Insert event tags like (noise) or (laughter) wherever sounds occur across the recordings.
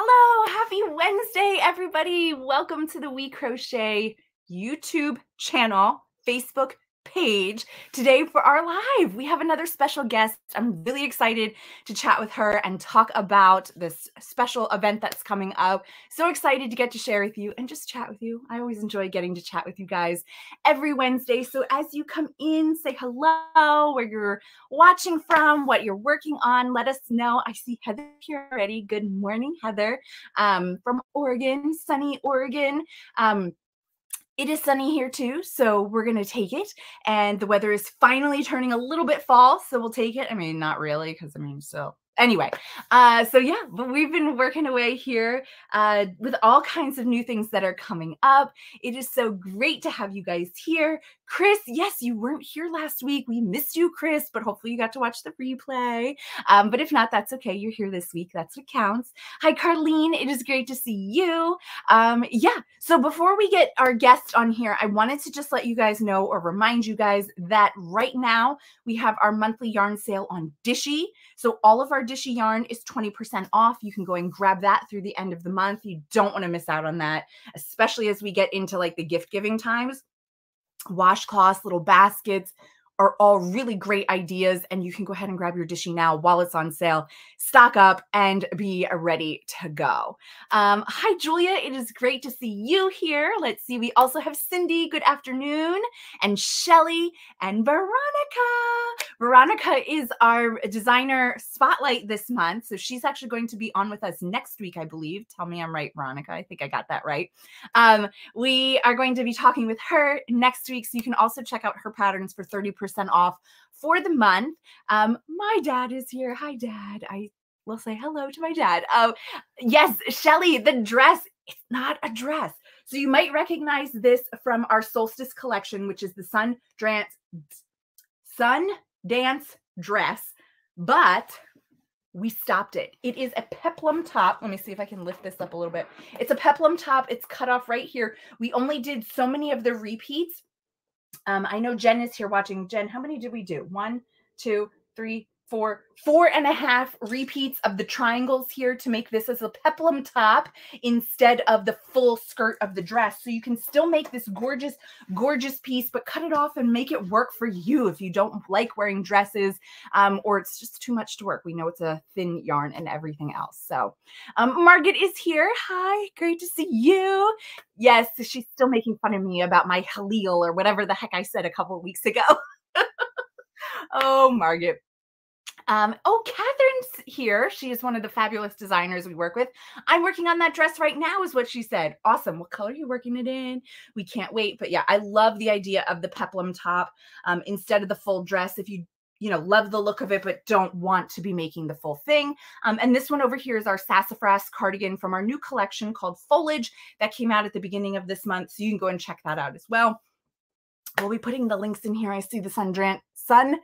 Hello, happy Wednesday, everybody. Welcome to the We Crochet YouTube channel, Facebook page today for our live. We have another special guest. I'm really excited to chat with her and talk about this special event that's coming up. So excited to get to share with you and just chat with you. I always enjoy getting to chat with you guys every Wednesday. So as you come in, say hello, where you're watching from, what you're working on, let us know. I see Heather here already. Good morning, Heather, um, from Oregon, sunny Oregon. Um, it is sunny here too, so we're going to take it. And the weather is finally turning a little bit fall, so we'll take it. I mean, not really, because I mean, so anyway, uh, so yeah, but we've been working away here uh, with all kinds of new things that are coming up. It is so great to have you guys here. Chris, yes, you weren't here last week. We missed you, Chris, but hopefully you got to watch the replay. Um, but if not, that's okay. You're here this week. That's what counts. Hi, Carlene. It is great to see you. Um, yeah. So before we get our guest on here, I wanted to just let you guys know or remind you guys that right now we have our monthly yarn sale on Dishie. So all of our Dishie yarn is 20% off. You can go and grab that through the end of the month. You don't want to miss out on that, especially as we get into like the gift giving times washcloths, little baskets are all really great ideas. And you can go ahead and grab your Dishy now while it's on sale. Stock up and be ready to go. Um, hi, Julia. It is great to see you here. Let's see. We also have Cindy. Good afternoon. And Shelly and Veronica. Veronica is our designer spotlight this month. So she's actually going to be on with us next week, I believe. Tell me I'm right, Veronica. I think I got that right. Um, we are going to be talking with her next week. So you can also check out her patterns for 30% off for the month. Um, my dad is here. Hi, Dad. I will say hello to my dad. Uh, yes, Shelly, the dress, it's not a dress. So you might recognize this from our solstice collection, which is the sun dance, sun dance dress, but we stopped it. It is a peplum top. Let me see if I can lift this up a little bit. It's a peplum top. It's cut off right here. We only did so many of the repeats um, I know Jen is here watching. Jen, how many did we do? One, two, three, four, four and a half repeats of the triangles here to make this as a peplum top instead of the full skirt of the dress. So you can still make this gorgeous, gorgeous piece, but cut it off and make it work for you if you don't like wearing dresses um, or it's just too much to work. We know it's a thin yarn and everything else. So um, Margaret is here. Hi, great to see you. Yes, she's still making fun of me about my Halil or whatever the heck I said a couple weeks ago. (laughs) oh, Margaret. Um, oh, Catherine's here. She is one of the fabulous designers we work with. I'm working on that dress right now, is what she said. Awesome. What color are you working it in? We can't wait. But yeah, I love the idea of the peplum top um, instead of the full dress. If you you know, love the look of it, but don't want to be making the full thing. Um, and this one over here is our Sassafrass cardigan from our new collection called Foliage that came out at the beginning of this month. So you can go and check that out as well. We'll be putting the links in here. I see the sun, sun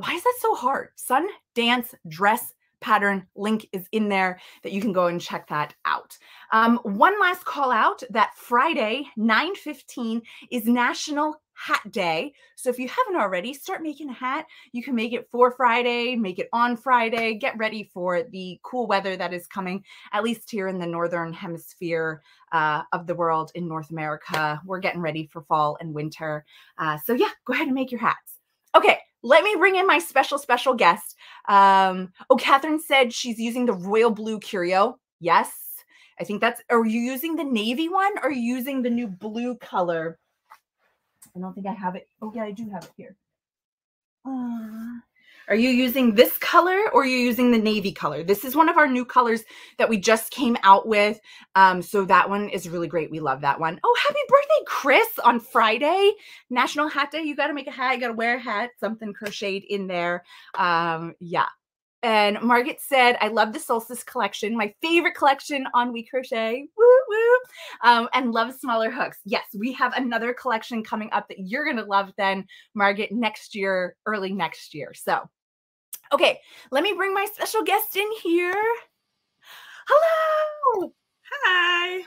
why is that so hard? Sun dance dress pattern link is in there that you can go and check that out. Um, one last call out that Friday, 9:15 is National Hat Day. So if you haven't already, start making a hat. You can make it for Friday, make it on Friday. Get ready for the cool weather that is coming, at least here in the northern hemisphere uh, of the world in North America. We're getting ready for fall and winter. Uh, so yeah, go ahead and make your hats. Okay, let me bring in my special, special guest. Um, oh, Catherine said she's using the royal blue curio. Yes, I think that's. Are you using the navy one or using the new blue color? I don't think I have it. Oh, yeah, I do have it here. Uh, are you using this color or are you using the navy color? This is one of our new colors that we just came out with. Um, so that one is really great. We love that one. Oh, happy birthday, Chris, on Friday. National Hat Day. You got to make a hat. You got to wear a hat, something crocheted in there. Um, yeah. And Margaret said, I love the Solstice collection, my favorite collection on We Crochet. Woo woo. Um, and love smaller hooks. Yes, we have another collection coming up that you're going to love then, Margaret, next year, early next year. So Okay, let me bring my special guest in here. Hello. Hi.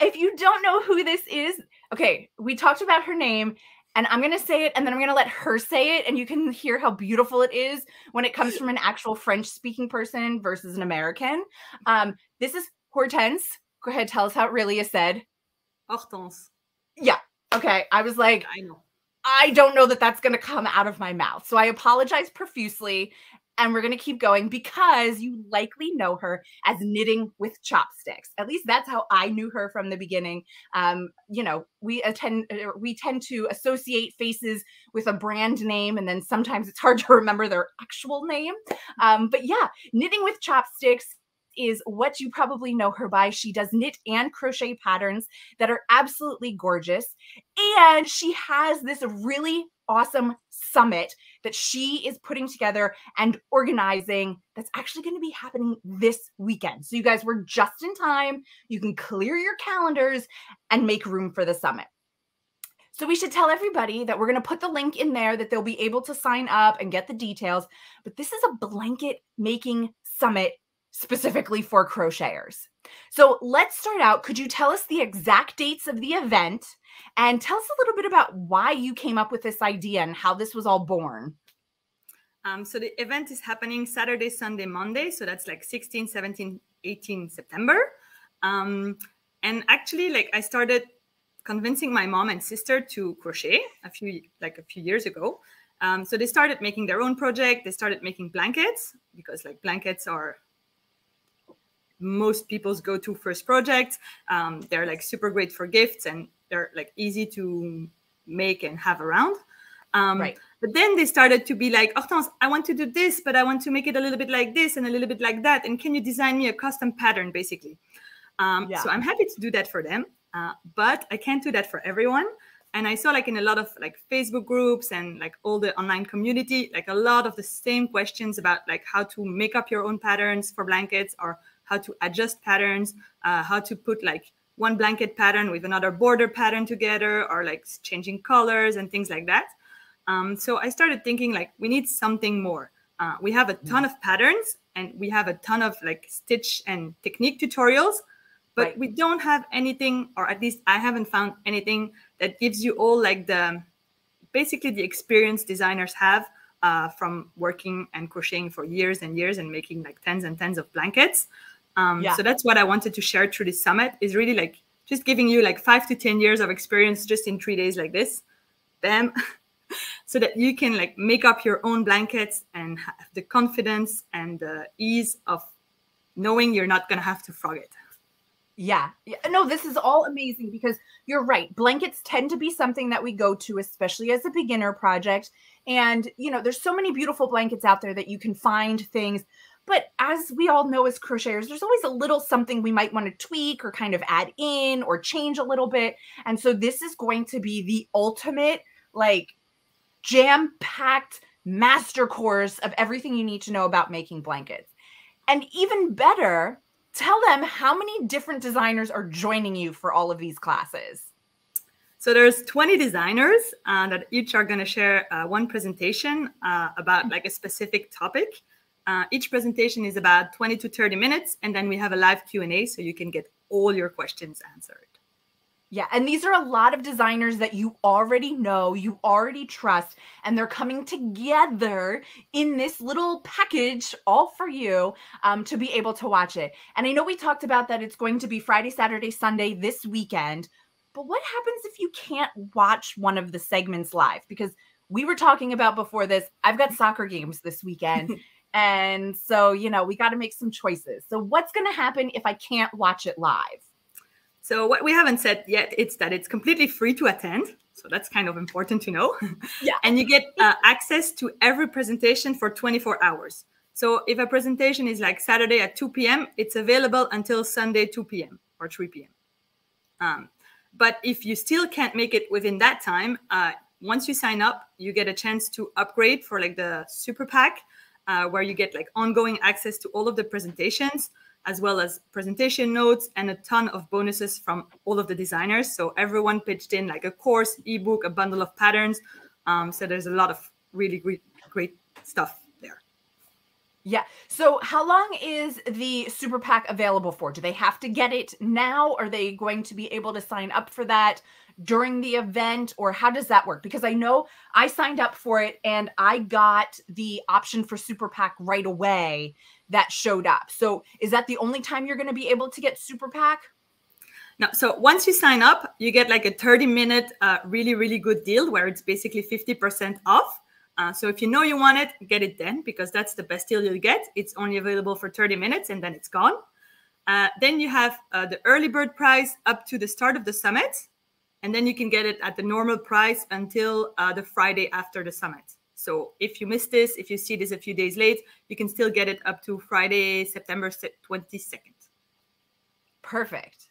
If you don't know who this is, okay, we talked about her name and I'm going to say it and then I'm going to let her say it and you can hear how beautiful it is when it comes from an actual French speaking person versus an American. Um, this is Hortense. Go ahead, tell us how it really is said. Hortense. Yeah. Okay. I was like, I know. I don't know that that's going to come out of my mouth. So I apologize profusely and we're going to keep going because you likely know her as knitting with chopsticks. At least that's how i knew her from the beginning. Um, you know we attend uh, we tend to associate faces with a brand name and then sometimes it's hard to remember their actual name. Um, but yeah knitting with chopsticks is what you probably know her by. She does knit and crochet patterns that are absolutely gorgeous. And she has this really awesome summit that she is putting together and organizing that's actually going to be happening this weekend. So, you guys were just in time. You can clear your calendars and make room for the summit. So, we should tell everybody that we're going to put the link in there that they'll be able to sign up and get the details. But this is a blanket making summit specifically for crocheters. So let's start out. Could you tell us the exact dates of the event and tell us a little bit about why you came up with this idea and how this was all born? Um, so the event is happening Saturday, Sunday, Monday. So that's like 16, 17, 18 September. Um, and actually, like I started convincing my mom and sister to crochet a few like a few years ago. Um, so they started making their own project. They started making blankets because like blankets are most people's go-to first projects. Um, they're like super great for gifts and they're like easy to make and have around. Um, right. But then they started to be like, Hortense, I want to do this, but I want to make it a little bit like this and a little bit like that. And can you design me a custom pattern, basically? Um, yeah. So I'm happy to do that for them, uh, but I can't do that for everyone. And I saw like in a lot of like Facebook groups and like all the online community, like a lot of the same questions about like how to make up your own patterns for blankets or how to adjust patterns, uh, how to put like one blanket pattern with another border pattern together, or like changing colors and things like that. Um, so I started thinking like we need something more. Uh, we have a ton of patterns and we have a ton of like stitch and technique tutorials, but right. we don't have anything, or at least I haven't found anything that gives you all like the basically the experience designers have uh, from working and crocheting for years and years and making like tens and tens of blankets. Um, yeah. So that's what I wanted to share through this summit is really like just giving you like five to 10 years of experience just in three days like this. Bam. (laughs) so that you can like make up your own blankets and have the confidence and the ease of knowing you're not going to have to frog it. Yeah. No, this is all amazing because you're right. Blankets tend to be something that we go to, especially as a beginner project. And, you know, there's so many beautiful blankets out there that you can find things but as we all know as crocheters, there's always a little something we might want to tweak or kind of add in or change a little bit. And so this is going to be the ultimate, like, jam packed master course of everything you need to know about making blankets. And even better, tell them how many different designers are joining you for all of these classes. So there's 20 designers uh, that each are going to share uh, one presentation uh, about like a specific topic. Uh, each presentation is about 20 to 30 minutes, and then we have a live Q&A so you can get all your questions answered. Yeah, and these are a lot of designers that you already know, you already trust, and they're coming together in this little package all for you um, to be able to watch it. And I know we talked about that it's going to be Friday, Saturday, Sunday this weekend, but what happens if you can't watch one of the segments live? Because we were talking about before this, I've got soccer games this weekend. (laughs) And so, you know, we got to make some choices. So, what's going to happen if I can't watch it live? So, what we haven't said yet is that it's completely free to attend. So that's kind of important to know. (laughs) Yeah. and you get uh, access to every presentation for 24 hours. So if a presentation is like Saturday at 2 p.m., it's available until Sunday 2 p.m. or 3 p.m. Um, but if you still can't make it within that time, uh, once you sign up, you get a chance to upgrade for like the super pack, uh, where you get like ongoing access to all of the presentations as well as presentation notes and a ton of bonuses from all of the designers. So everyone pitched in like a course, ebook, a bundle of patterns. Um, so there's a lot of really great, great stuff there. Yeah. So, how long is the super pack available for? Do they have to get it now? Are they going to be able to sign up for that during the event, or how does that work? Because I know I signed up for it and I got the option for super pack right away that showed up. So, is that the only time you're going to be able to get super pack? No. So, once you sign up, you get like a 30 minute, uh, really, really good deal where it's basically 50% off uh, so if you know you want it, get it then because that's the best deal you'll get. It's only available for 30 minutes and then it's gone. Uh, then you have uh, the early bird price up to the start of the summit. And then you can get it at the normal price until uh, the Friday after the summit. So if you miss this, if you see this a few days late, you can still get it up to Friday, September 22nd. Perfect.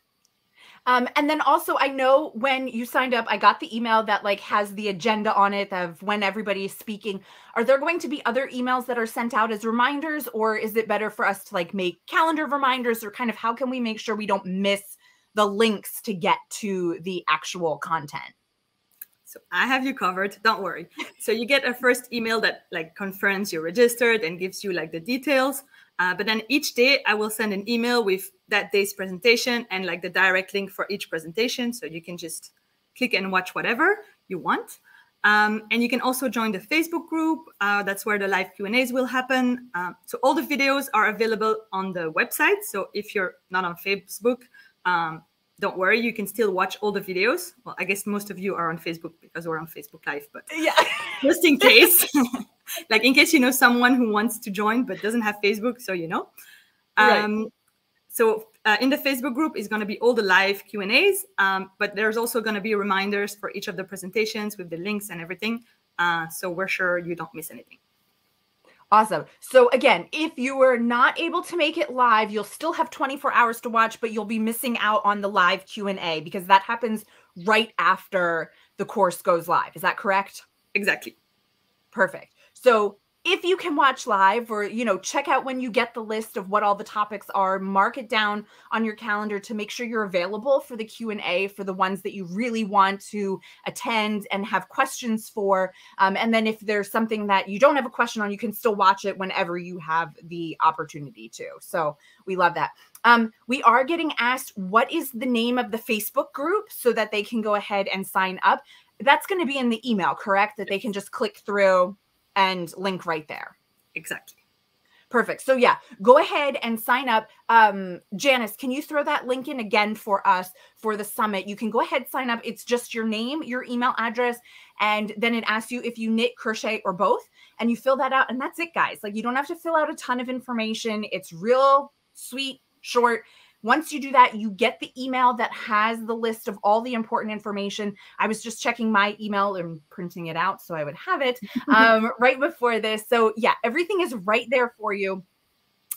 Um, and then also, I know when you signed up, I got the email that like has the agenda on it of when everybody is speaking. Are there going to be other emails that are sent out as reminders, or is it better for us to like make calendar reminders, or kind of how can we make sure we don't miss the links to get to the actual content? So I have you covered. Don't worry. So you get a first email that like confirms you're registered and gives you like the details. Uh, but then each day I will send an email with that day's presentation and like the direct link for each presentation. So you can just click and watch whatever you want. Um, and you can also join the Facebook group. Uh, that's where the live Q&As will happen. Um, so all the videos are available on the website. So if you're not on Facebook, um, don't worry, you can still watch all the videos. Well, I guess most of you are on Facebook because we're on Facebook Live, but yeah, (laughs) just in case, (laughs) like in case you know someone who wants to join but doesn't have Facebook, so you know. Um, right. So uh, in the Facebook group is going to be all the live Q and A's, um, but there's also going to be reminders for each of the presentations with the links and everything. Uh, so we're sure you don't miss anything. Awesome. So again, if you were not able to make it live, you'll still have 24 hours to watch, but you'll be missing out on the live Q&A because that happens right after the course goes live. Is that correct? Exactly. Perfect. So if you can watch live or you know check out when you get the list of what all the topics are mark it down on your calendar to make sure you're available for the q&a for the ones that you really want to attend and have questions for. Um, and then if there's something that you don't have a question on you can still watch it whenever you have the opportunity to. So we love that. Um, we are getting asked what is the name of the facebook group so that they can go ahead and sign up? That's going to be in the email correct? That they can just click through and link right there. Exactly. Perfect. So yeah, go ahead and sign up. Um, Janice, can you throw that link in again for us for the summit? You can go ahead sign up. It's just your name, your email address, and then it asks you if you knit, crochet, or both, and you fill that out, and that's it, guys. Like you don't have to fill out a ton of information. It's real sweet, short. Once you do that, you get the email that has the list of all the important information. I was just checking my email and printing it out so I would have it (laughs) um, right before this. So, yeah, everything is right there for you.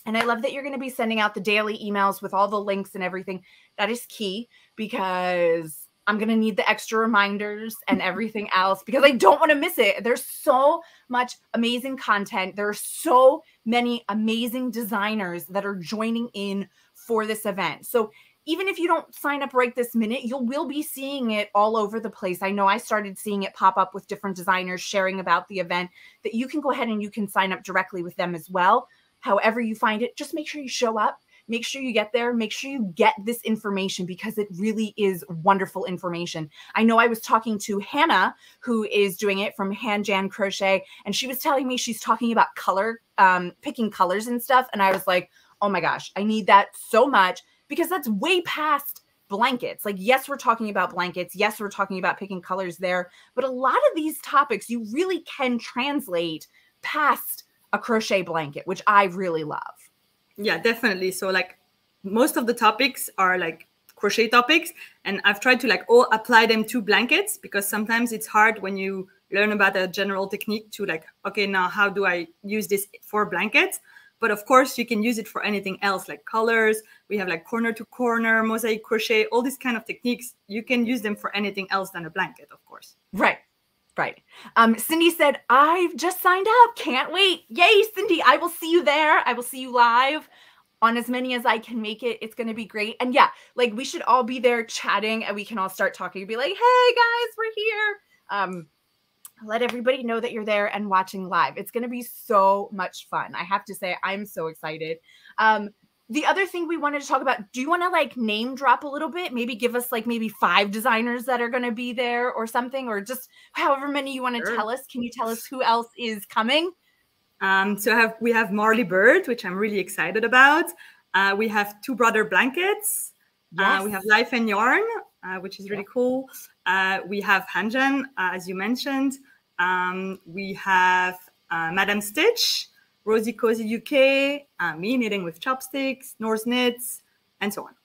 And I love that you're going to be sending out the daily emails with all the links and everything. That is key because I'm going to need the extra reminders and everything else because I don't want to miss it. There's so much amazing content. There are so many amazing designers that are joining in for this event. So even if you don't sign up right this minute, you will be seeing it all over the place. I know I started seeing it pop up with different designers sharing about the event that you can go ahead and you can sign up directly with them as well. However, you find it, just make sure you show up. Make sure you get there. Make sure you get this information because it really is wonderful information. I know I was talking to Hannah, who is doing it from HanJan Crochet, and she was telling me she's talking about color, um, picking colors and stuff. And I was like, oh my gosh, I need that so much because that's way past blankets. Like, yes, we're talking about blankets. Yes, we're talking about picking colors there. But a lot of these topics you really can translate past a crochet blanket, which I really love. Yeah, definitely. So, like, most of the topics are like crochet topics. And I've tried to like all apply them to blankets because sometimes it's hard when you learn about a general technique to like, okay, now how do I use this for blankets? But of course, you can use it for anything else, like colors. We have like corner to corner, mosaic crochet, all these kind of techniques. You can use them for anything else than a blanket, of course. Right. Right. Um, Cindy said, I've just signed up. Can't wait. Yay, Cindy. I will see you there. I will see you live on as many as I can make it. It's going to be great. And yeah, like we should all be there chatting and we can all start talking and be like, hey guys, we're here. Um, let everybody know that you're there and watching live. It's going to be so much fun. I have to say, I'm so excited. Um, the other thing we wanted to talk about do you want to like name drop a little bit? Maybe give us like maybe five designers that are going to be there or something or just however many you want to sure. tell us. Can you tell us who else is coming? Um, so have, we have Marly Bird which i'm really excited about. Uh, we have two brother blankets. Yes. uh, we have life and yarn uh, which is really yeah. cool. Uh, we have hanjan uh, as you mentioned. Um, we have uh, madame stitch Rosie Cozy UK, uh, me knitting with chopsticks, Norse knits, and so on.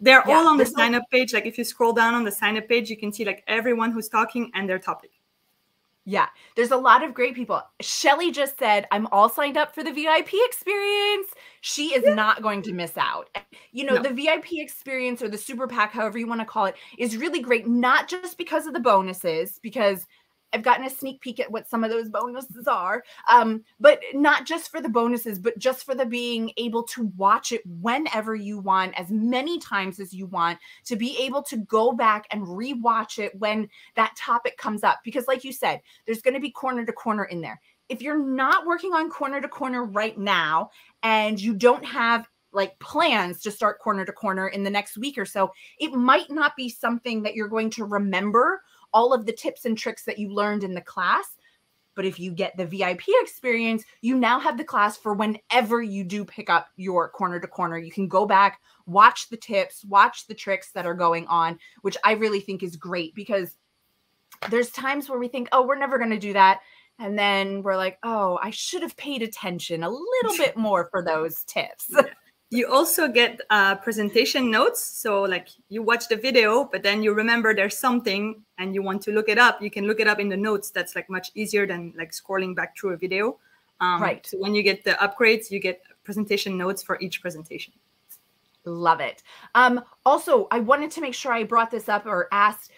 They're yeah, all on the sign up page. Like if you scroll down on the sign up page, you can see like everyone who's talking and their topic. Yeah, there's a lot of great people. Shelly just said, I'm all signed up for the VIP experience. She is yeah. not going to miss out. You know, no. the VIP experience or the super pack, however you want to call it, is really great, not just because of the bonuses, because I've gotten a sneak peek at what some of those bonuses are. Um, but not just for the bonuses, but just for the being able to watch it whenever you want, as many times as you want, to be able to go back and rewatch it when that topic comes up. Because, like you said, there's going to be corner to corner in there. If you're not working on corner to corner right now and you don't have like plans to start corner to corner in the next week or so, it might not be something that you're going to remember all of the tips and tricks that you learned in the class. But if you get the VIP experience, you now have the class for whenever you do pick up your corner to corner. You can go back, watch the tips, watch the tricks that are going on, which I really think is great because there's times where we think, oh, we're never going to do that. And then we're like, oh, I should have paid attention a little (laughs) bit more for those tips. You also get uh, presentation notes. So like you watch the video, but then you remember there's something and you want to look it up. You can look it up in the notes. That's like much easier than like scrolling back through a video. Um, right. So when you get the upgrades, you get presentation notes for each presentation. Love it. Um, also, I wanted to make sure I brought this up or asked,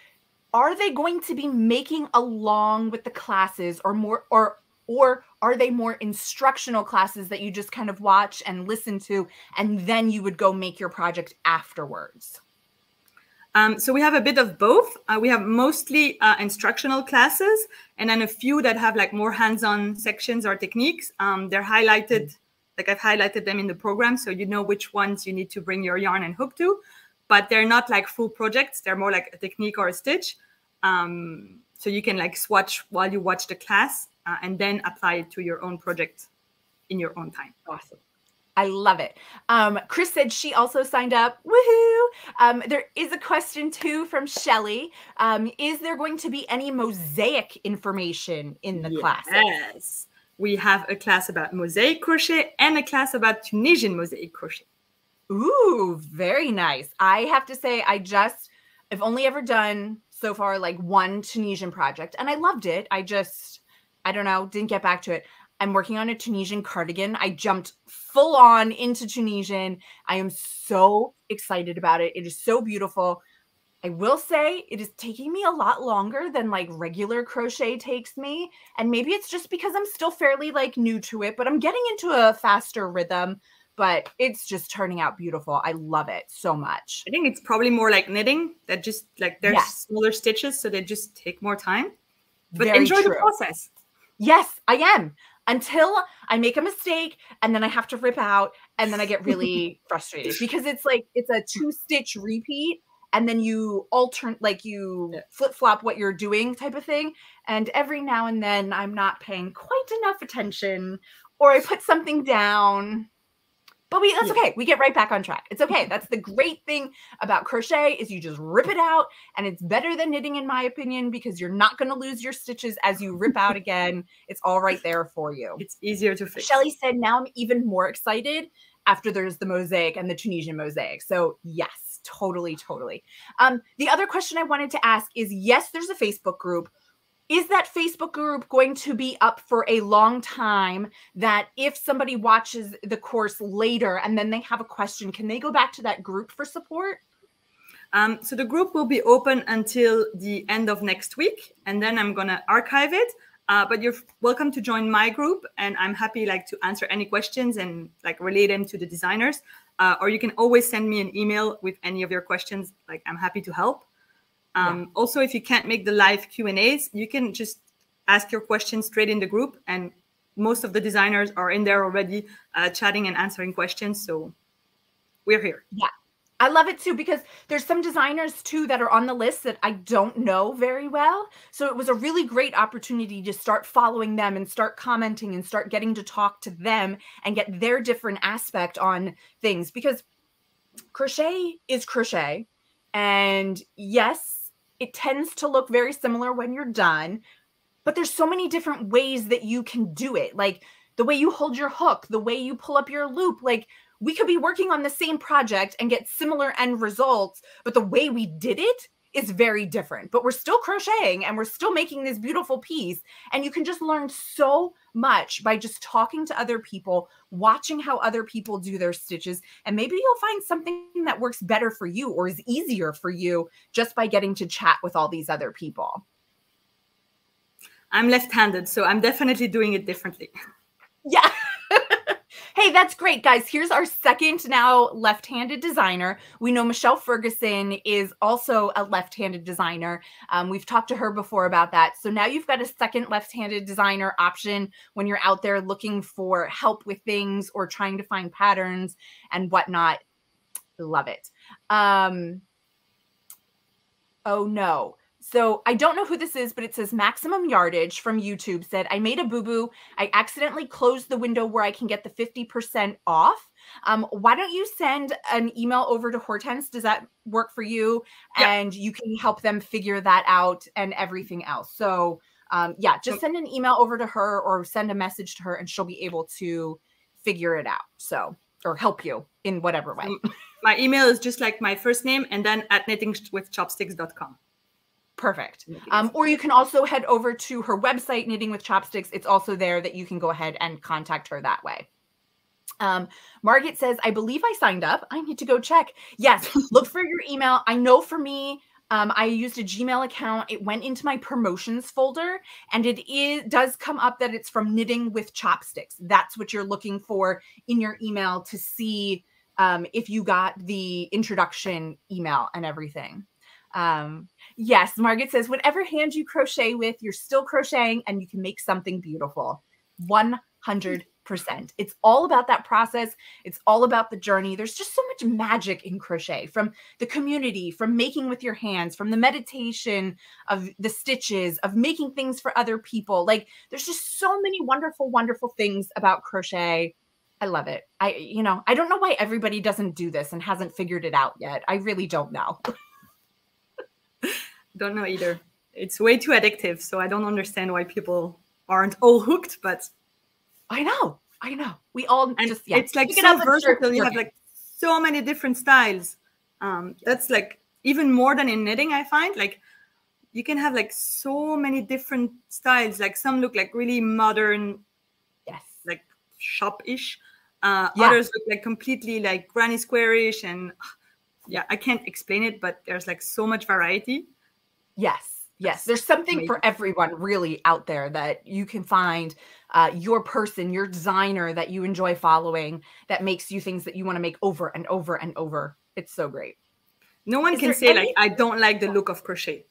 are they going to be making along with the classes or more or or are they more instructional classes that you just kind of watch and listen to and then you would go make your project afterwards? Um, so we have a bit of both. Uh, we have mostly uh, instructional classes and then a few that have like more hands-on sections or techniques. Um, they're highlighted like i've highlighted them in the program so you know which ones you need to bring your yarn and hook to but they're not like full projects. They're more like a technique or a stitch. Um, so you can like swatch while you watch the class uh, and then apply it to your own project in your own time. Awesome. I love it. Um, Chris said she also signed up. Woohoo! Um, there is a question too from Shelly. Um, is there going to be any mosaic information in the yes. class? Yes. We have a class about mosaic crochet and a class about Tunisian mosaic crochet. Ooh, very nice. I have to say, I just, I've only ever done so far like one Tunisian project and I loved it. I just, I don't know, didn't get back to it. I'm working on a Tunisian cardigan. I jumped full on into Tunisian. I am so excited about it. It is so beautiful. I will say it is taking me a lot longer than like regular crochet takes me. And maybe it's just because I'm still fairly like new to it, but I'm getting into a faster rhythm. But it's just turning out beautiful. I love it so much. I think it's probably more like knitting that just like there's yes. smaller stitches, so they just take more time. But Very enjoy true. the process. Yes, I am. Until I make a mistake and then I have to rip out and then I get really (laughs) frustrated because it's like it's a hmm. two stitch repeat and then you alternate like you flip flop what you're doing type of thing and every now and then I'm not paying quite enough attention or I put something down but we that's okay. We get right back on track. It's okay. That's the great thing about crochet is you just rip it out and it's better than knitting in my opinion because you're not going to lose your stitches as you rip out (laughs) again. It's all right there for you. It's easier to fix. Shelly said now I'm even more excited after there's the mosaic and the Tunisian mosaic. So, yes, totally totally. Um the other question I wanted to ask is yes, there's a Facebook group is that Facebook group going to be up for a long time? That if somebody watches the course later and then they have a question, can they go back to that group for support? Um, so the group will be open until the end of next week, and then I'm gonna archive it. Uh, but you're welcome to join my group, and I'm happy like to answer any questions and like relay them to the designers. Uh, or you can always send me an email with any of your questions. Like I'm happy to help. Um, yeah. Also, if you can't make the live Q and A's, you can just ask your questions straight in the group and most of the designers are in there already uh, chatting and answering questions so we're here yeah I love it too because there's some designers too that are on the list that I don't know very well. So it was a really great opportunity to start following them and start commenting and start getting to talk to them and get their different aspect on things because crochet is crochet. And yes, it tends to look very similar when you're done, but there's so many different ways that you can do it. Like the way you hold your hook, the way you pull up your loop, like we could be working on the same project and get similar end results, but the way we did it is very different. But we're still crocheting and we're still making this beautiful piece. And you can just learn so much by just talking to other people, watching how other people do their stitches. And maybe you'll find something that works better for you or is easier for you just by getting to chat with all these other people. I'm left handed, so I'm definitely doing it differently. Yeah. (laughs) Hey, that's great, guys. Here's our second now left handed designer. We know Michelle Ferguson is also a left handed designer. Um, we've talked to her before about that. So now you've got a second left handed designer option when you're out there looking for help with things or trying to find patterns and whatnot. Love it. Um, oh no. So I don't know who this is, but it says maximum yardage from YouTube said, I made a boo boo. I accidentally closed the window where I can get the 50% off. Um, why don't you send an email over to Hortense? Does that work for you? Yeah. And you can help them figure that out and everything else. So, um, yeah, just send an email over to her or send a message to her and she'll be able to figure it out. So, or help you in whatever way. My email is just like my first name and then at knittingwithchopsticks.com. Perfect. Um, or you can also head over to her website, Knitting with Chopsticks. It's also there that you can go ahead and contact her that way. Um, Margaret says, I believe I signed up. I need to go check. Yes, (laughs) look for your email. I know for me, um, I used a Gmail account. It went into my promotions folder, and it is does come up that it's from Knitting with Chopsticks. That's what you're looking for in your email to see um, if you got the introduction email and everything. Um, yes, Margaret says, whatever hand you crochet with, you're still crocheting and you can make something beautiful. 100%. It's all about that process. It's all about the journey. There's just so much magic in crochet from the community, from making with your hands, from the meditation of the stitches, of making things for other people. Like there's just so many wonderful, wonderful things about crochet. I love it. I, you know, I don't know why everybody doesn't do this and hasn't figured it out yet. I really don't know. (laughs) don't know either. It's way too addictive, so I don't understand why people aren't all hooked. But I know, I know. We all and just yeah. It's like Pick so versatile. You have like so many different styles. Um, that's like even more than in knitting. I find like you can have like so many different styles. Like some look like really modern, yes, like shop-ish. Uh, yeah. Others look like completely like granny squarish and yeah, I can't explain it, but there's like so much variety. Yes. Yes, there's something for everyone really out there that you can find uh, your person, your designer that you enjoy following that makes you things that you want to make over and over and over. It's so great. No one Is can say any- like I don't like the look of crochet.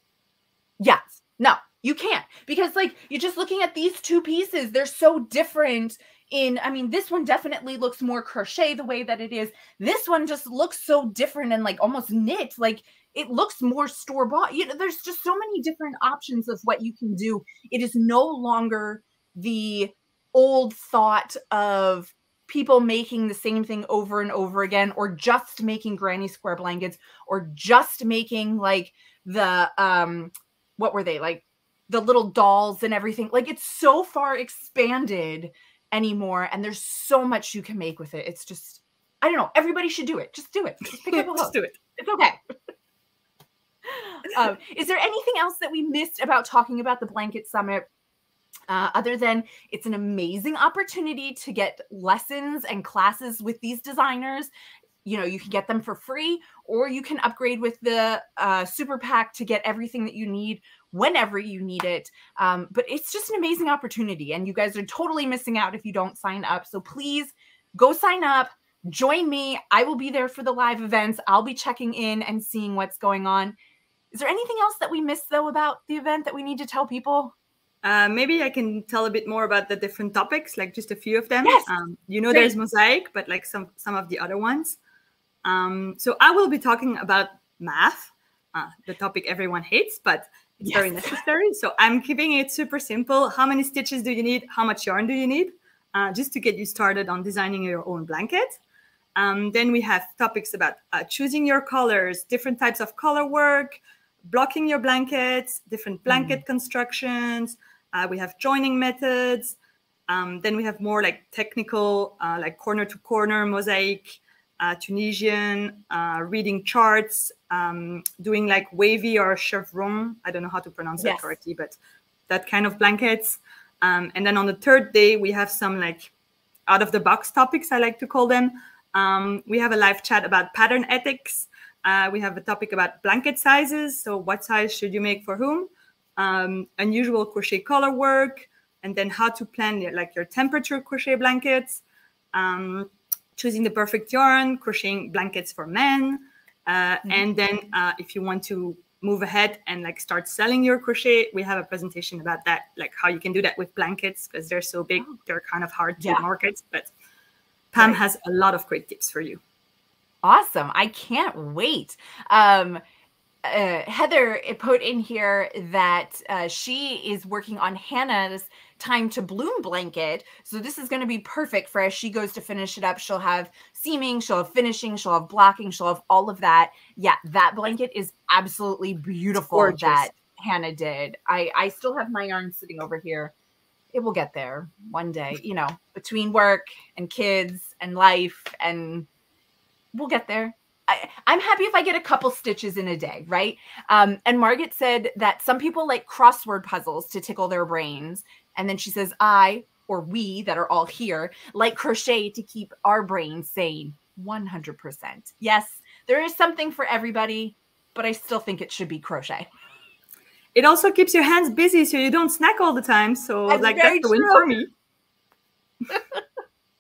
Yes. No, you can't because like you're just looking at these two pieces. They're so different in i mean this one definitely looks more crochet the way that it is this one just looks so different and like almost knit like it looks more store bought you know there's just so many different options of what you can do it is no longer the old thought of people making the same thing over and over again or just making granny square blankets or just making like the um what were they like the little dolls and everything like it's so far expanded anymore. And there's so much you can make with it. It's just, I don't know. Everybody should do it. Just do it. Just pick up a hook. (laughs) just do it. It's okay. (laughs) um, is there anything else that we missed about talking about the Blanket Summit? Uh, other than it's an amazing opportunity to get lessons and classes with these designers? You know you can get them for free or you can upgrade with the uh, super pack to get everything that you need whenever you need it. Um, but it's just an amazing opportunity and you guys are totally missing out if you don't sign up. So please go sign up join me. I will be there for the live events. I'll be checking in and seeing what's going on is there anything else that we missed though about the event that we need to tell people uh, maybe I can tell a bit more about the different topics, like just a few of them. Yes. Um, you know, Great. there's mosaic, but like some some of the other ones. Um, so I will be talking about math, uh, the topic everyone hates, but it's yes. very necessary. So I'm keeping it super simple. How many stitches do you need? How much yarn do you need? Uh, just to get you started on designing your own blanket. Um, then we have topics about uh, choosing your colors, different types of color work, blocking your blankets, different blanket mm. constructions. Uh, we have joining methods. Um, then we have more like technical, uh, like corner to corner mosaic, uh, Tunisian, uh, reading charts, um, doing like wavy or chevron. I don't know how to pronounce yes. that correctly, but that kind of blankets. Um, and then on the third day, we have some like out of the box topics, I like to call them. Um, we have a live chat about pattern ethics. Uh, we have a topic about blanket sizes. So, what size should you make for whom? Um, unusual crochet color work, and then how to plan like your temperature crochet blankets. Um, choosing the perfect yarn, crocheting blankets for men. Uh, mm-hmm. And then uh, if you want to move ahead and like start selling your crochet, we have a presentation about that, like how you can do that with blankets because they're so big, oh. they're kind of hard to yeah. market. But Pam right. has a lot of great tips for you. Awesome. I can't wait. Um, uh, Heather put in here that uh, she is working on Hannah's time to bloom blanket. So this is going to be perfect for as she goes to finish it up. She'll have seaming, she'll have finishing, she'll have blocking, she'll have all of that. Yeah, that blanket is absolutely beautiful that Hannah did. I I still have my yarn sitting over here. It will get there one day, you know, between work and kids and life and we'll get there. I, am happy if I get a couple stitches in a day, right? Um, and Margaret said that some people like crossword puzzles to tickle their brains. And then she says, I or we that are all here like crochet to keep our brains sane. 100%. Yes, there is something for everybody, but I still think it should be crochet. It also keeps your hands busy so you don't snack all the time. So, that's like, that's the win for me. (laughs)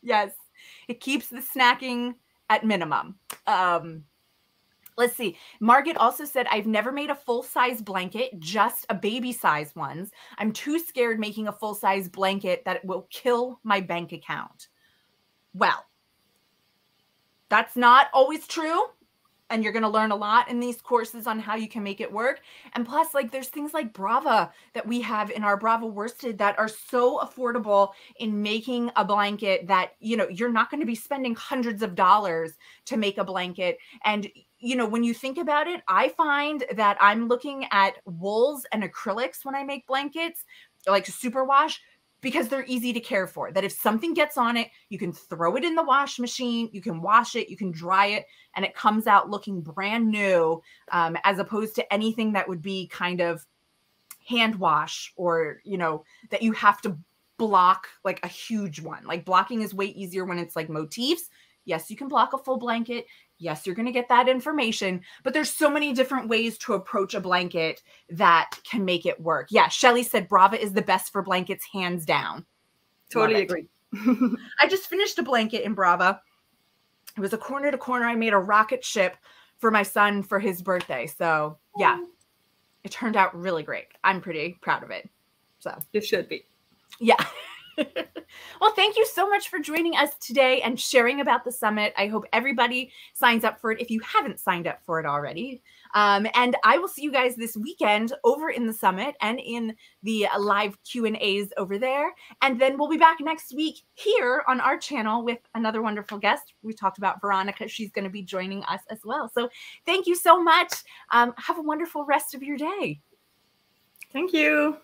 yes, it keeps the snacking at minimum. Um, let's see. Margaret also said, I've never made a full size blanket, just a baby size ones. I'm too scared making a full size blanket that will kill my bank account. Well, that's not always true and you're going to learn a lot in these courses on how you can make it work. And plus, like, there's things like Brava that we have in our Brava worsted that are so affordable in making a blanket that, you know, you're not going to be spending hundreds of dollars to make a blanket. And, you know, when you think about it, I find that I'm looking at wools and acrylics when I make blankets, like superwash because they're easy to care for. That if something gets on it, you can throw it in the wash machine, you can wash it, you can dry it, and it comes out looking brand new, um, as opposed to anything that would be kind of hand wash or, you know, that you have to block like a huge one. Like blocking is way easier when it's like motifs. Yes, you can block a full blanket. Yes, you're going to get that information, but there's so many different ways to approach a blanket that can make it work. Yeah, Shelly said Brava is the best for blankets, hands down. Totally agree. (laughs) I just finished a blanket in Brava. It was a corner to corner. I made a rocket ship for my son for his birthday. So, yeah, it turned out really great. I'm pretty proud of it. So, it should be. Yeah. (laughs) (laughs) well, thank you so much for joining us today and sharing about the summit. I hope everybody signs up for it if you haven't signed up for it already. Um, and I will see you guys this weekend over in the summit and in the live Q and A's over there. And then we'll be back next week here on our channel with another wonderful guest. We talked about Veronica; she's going to be joining us as well. So thank you so much. Um, have a wonderful rest of your day. Thank you.